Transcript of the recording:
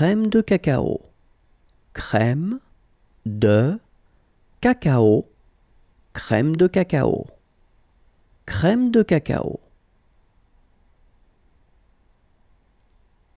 crème de cacao, crème de cacao, crème de cacao, crème de cacao.